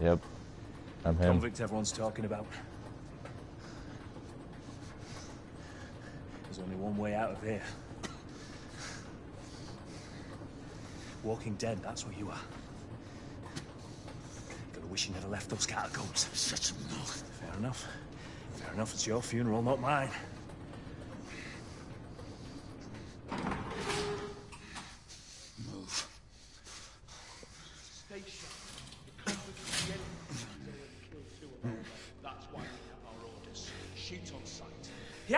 Yep. I'm him. Convict everyone's talking about. There's only one way out of here. Walking dead, that's what you are. Gonna wish you never left those catacombs. Such a mouth. Fair enough. Fair enough, it's your funeral, not mine.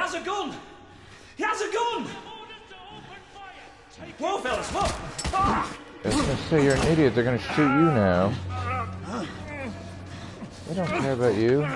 Has a gun! He has a gun! Whoa, fellas, whoa! Ah! I was gonna say you're an idiot. They're gonna shoot you now. They don't care about you.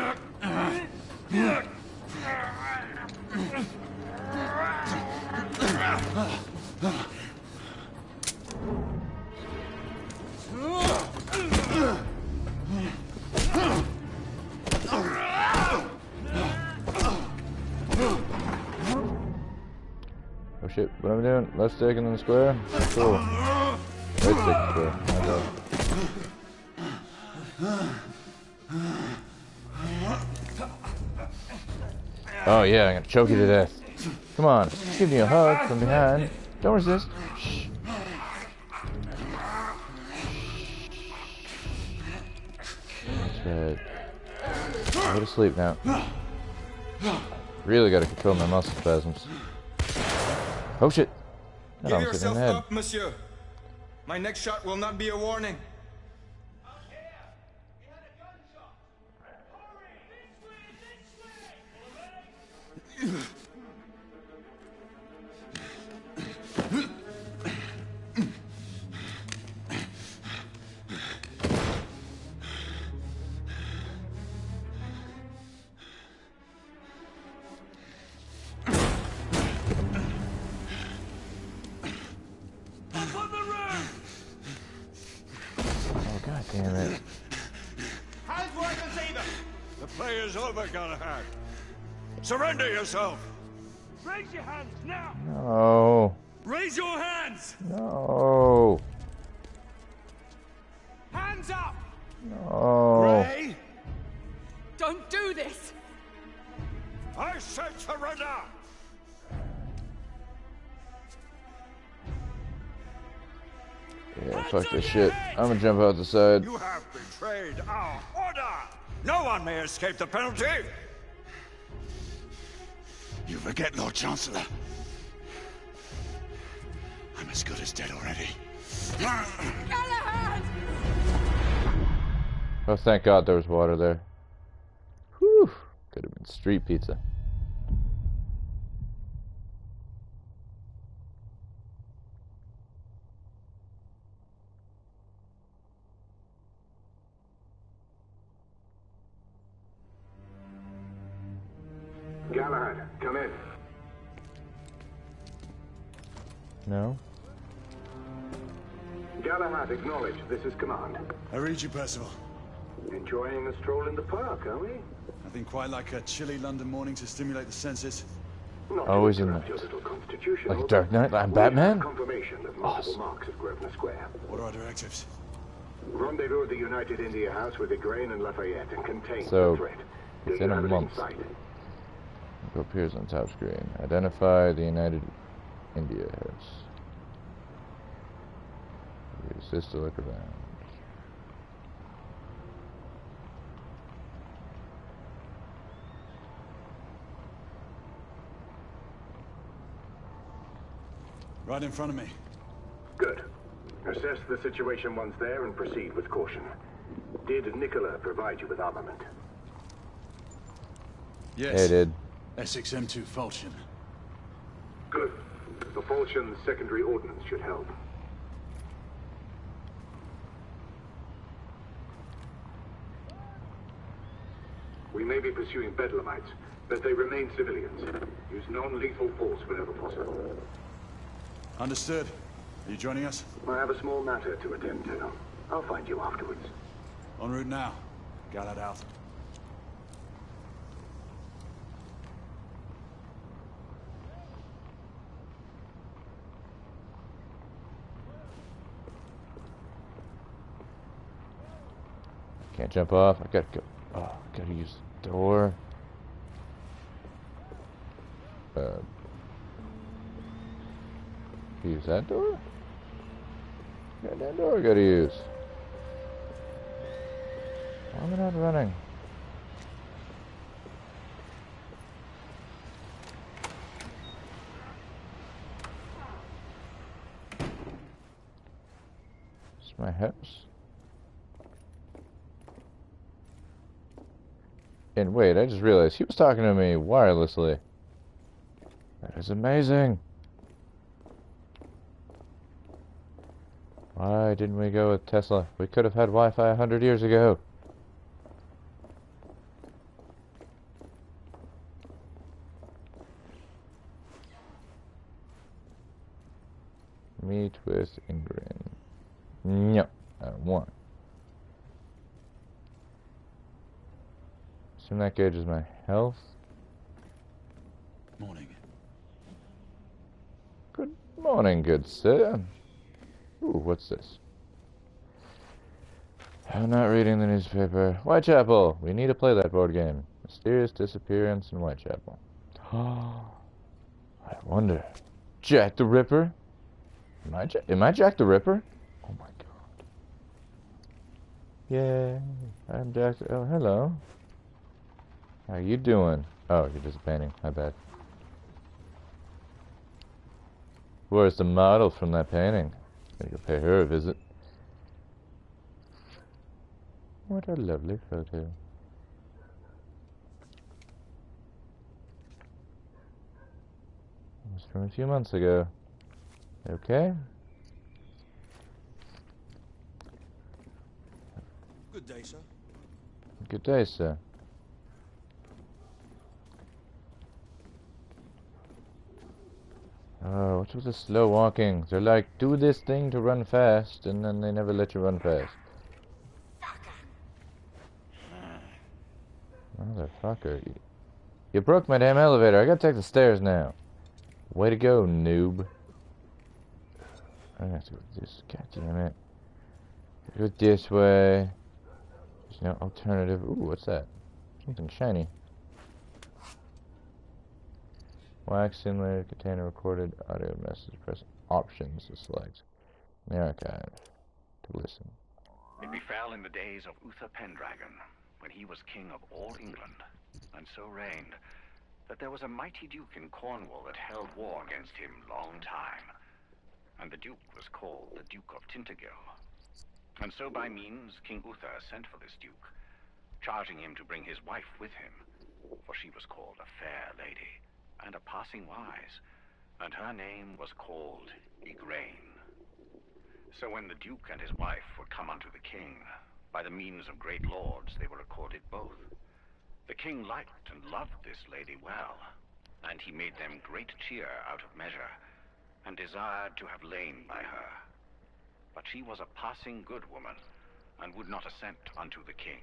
Shit, what am I doing? Left stick and then square? Cool. Right stick square. My bad. Oh yeah, I'm gonna choke you to death. Come on, give me a hug from behind. Don't resist. Shh. That's right. Go to sleep now. Really gotta control my muscle spasms. Oh shit. That Give almost in yourself the head. up, monsieur. My next shot will not be a warning. Damn it. Hands where I can see them! The play's over, Galahad. Surrender yourself! Raise your hands now! No. Raise your hands! No. Hands up! No. Ray, Don't do this! I said surrender! Yeah, fuck this shit. I'm gonna jump out the side. You have betrayed our order! No one may escape the penalty! You forget, Lord Chancellor. I'm as good as dead already. Galahad! Oh, thank God there was water there. Whew. Could have been street pizza. Galahad, come in. No? Galahad, acknowledge. This is command. I read you, Percival. Enjoying a stroll in the park, are we? Nothing quite like a chilly London morning to stimulate the senses. Not Always in interrupt the- your little like a Dark Knight, like we Batman? have confirmation of multiple marks of Grosvenor Square. What are our directives? Rendezvous at the United India House with Igraine and Lafayette and contain So, the threat. Do it's in a month. sight? appears on top screen. Identify the United India heads. Resist the look around. Right in front of me. Good. Assess the situation once there and proceed with caution. Did Nikola provide you with armament? Yes. Hey, did. SXM2 Falchion. Good. The Falchion's secondary ordnance should help. We may be pursuing Bedlamites, but they remain civilians. Use non-lethal force whenever possible. Understood. Are you joining us? I have a small matter to attend to. I'll find you afterwards. En route now. Galahad out. Can't jump off. I gotta go. Oh, gotta use the door. Uh, use that door? Got that door I gotta use. Why am I not running? It's my house. And wait, I just realized he was talking to me wirelessly. That is amazing. Why didn't we go with Tesla? We could have had Wi-Fi a hundred years ago. Meat with ingredient. No, I don't want. Assume that gauges my health. Morning. Good morning, good sir. Ooh, what's this? I'm not reading the newspaper. Whitechapel! We need to play that board game. Mysterious disappearance in Whitechapel. I wonder. Jack the Ripper? Am I, ja am I Jack the Ripper? Oh my god. Yay. I'm Jack. Oh, hello. How you doing? Oh, you're just painting. My bad. Where's the model from that painting? Gonna go pay her a visit. What a lovely photo. It was from a few months ago. Okay. Good day, sir. Good day, sir. Oh, what's with the slow walking? They're like, do this thing to run fast, and then they never let you run fast. Motherfucker. You, you broke my damn elevator. I gotta take the stairs now. Way to go, noob. I gotta go this. God damn it. Go this way. There's no alternative. Ooh, what's that? Something shiny. Wax cylinder container recorded audio message. Press options to select. The archive to listen. It befell in the days of Uther Pendragon, when he was king of all England, and so reigned, that there was a mighty duke in Cornwall that held war against him long time. And the duke was called the Duke of Tintagel. And so by means King Uther sent for this duke, charging him to bring his wife with him, for she was called a fair lady, and a passing wise, and her name was called Igraine. So when the duke and his wife were come unto the king, by the means of great lords they were accorded both. The king liked and loved this lady well, and he made them great cheer out of measure, and desired to have lain by her. But she was a passing good woman, and would not assent unto the king.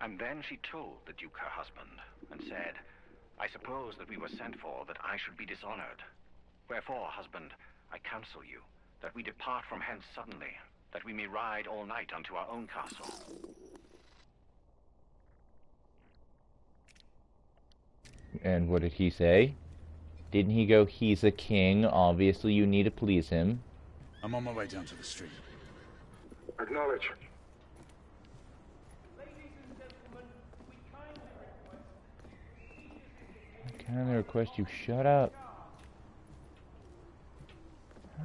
And then she told the duke her husband, and said, I suppose that we were sent for that I should be dishonored. Wherefore, husband, I counsel you, that we depart from hence suddenly, that we may ride all night unto our own castle. And what did he say? Didn't he go, he's a king, obviously you need to please him? I'm on my way down to the street. Acknowledge. I kindly request you shut up. I...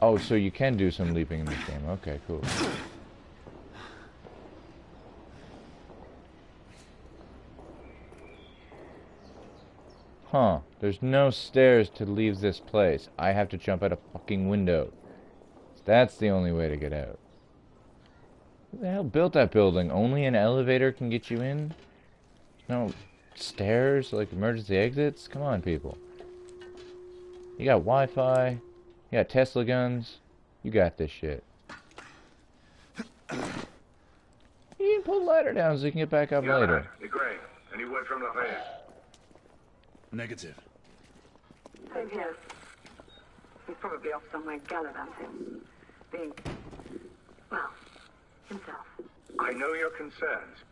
Oh, so you can do some leaping in this game. Okay, cool. Huh. There's no stairs to leave this place. I have to jump out a fucking window. That's the only way to get out. Who the hell built that building? Only an elevator can get you in? No stairs, like emergency exits? Come on, people. You got Wi-Fi. You got Tesla guns. You got this shit. You can pull the ladder down so you can get back up later. Igraine, any word from Lafayette? Negative. Same here. He's probably off somewhere gallivanting. Being, well, himself. I know your concerns, but